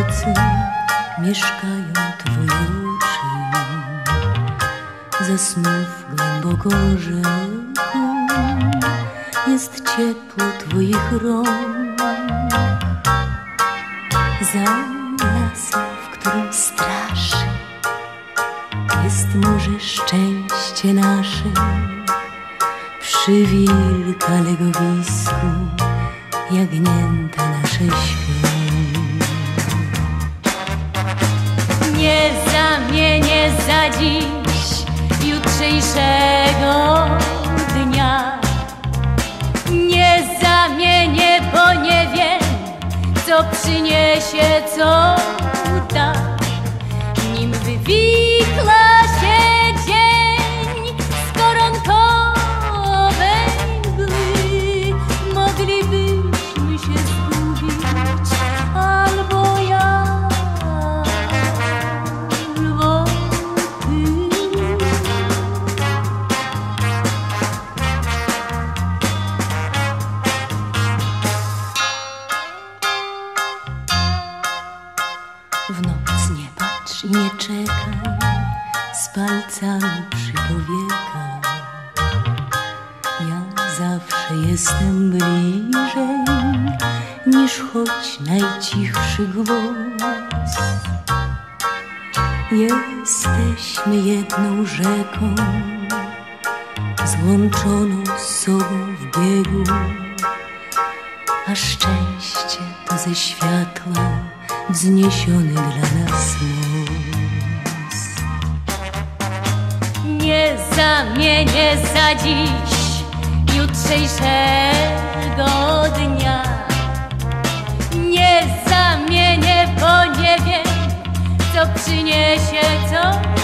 sercu mieszkają Twoje oczy. Za snów głęboko rzeką jest ciepło Twoich rąk. Za lasem, w którym straszy, jest może szczęście nasze. Przy wilka legowisku jagnięta nasze śpią. Nie zamienię za dziś jutrzejszego dnia. Nie zamienię, bo nie wiem, co przyniesie, co da. W noc nie patrz i nie czekaj z palcami przy powiekach. Ja zawsze jestem bliżej niż choć najcichszy głos. Jesteśmy jedną rzeką, złączoną z sobą w biegu, a szczęście to ze światła wzniesiony dla nas most. Nie zamienię za dziś jutrzejszego dnia. Nie zamienię, bo nie wiem, co przyniesie, co